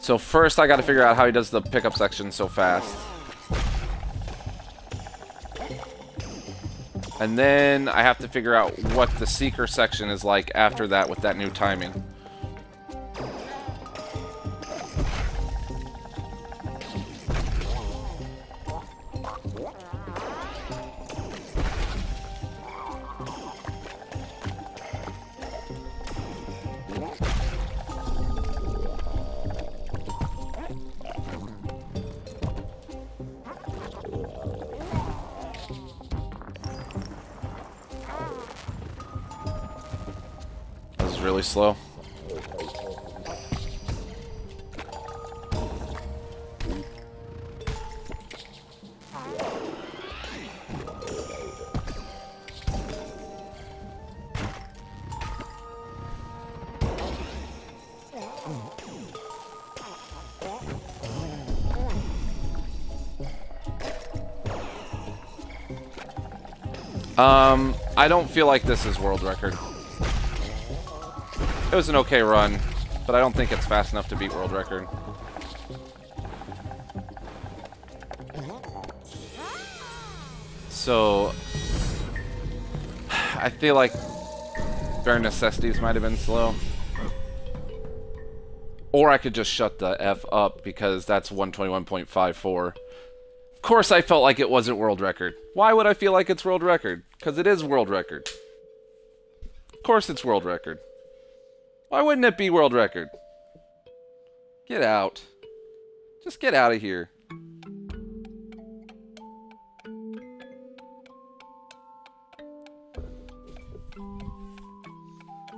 So first I gotta figure out how he does the pickup section so fast. And then I have to figure out what the Seeker section is like after that with that new timing. Really slow. Um, I don't feel like this is world record. It was an okay run, but I don't think it's fast enough to beat world record. So, I feel like Bare Necessities might have been slow. Or I could just shut the F up because that's 121.54. Of course I felt like it wasn't world record. Why would I feel like it's world record? Because it is world record. Of course it's world record. Why wouldn't it be world record? Get out. Just get out of here.